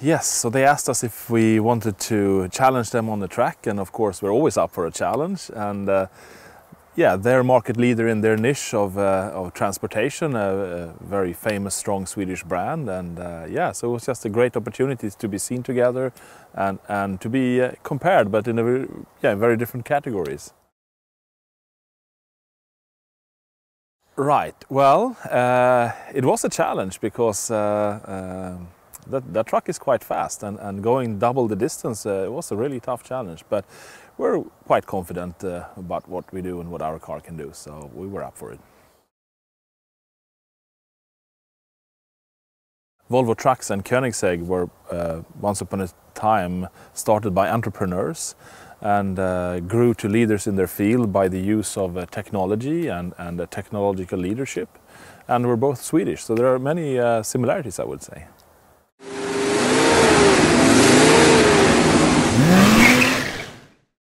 Yes, so they asked us if we wanted to challenge them on the track, and of course, we're always up for a challenge. And uh, yeah, they're market leader in their niche of, uh, of transportation, a, a, very famous, strong Swedish brand. And uh, yeah, so it was just a great opportunity to be seen together and, and to be uh, compared, but in a very, yeah, very different categories. Right. Well, uh, it was a challenge because uh, uh, that, that truck is quite fast and, and going double the distance uh, was a really tough challenge. But we're quite confident uh, about what we do and what our car can do, so we were up for it. Volvo Trucks and Koenigsegg were uh, once upon a time started by entrepreneurs and uh, grew to leaders in their field by the use of uh, technology and, and technological leadership. And we're both Swedish, so there are many uh, similarities, I would say.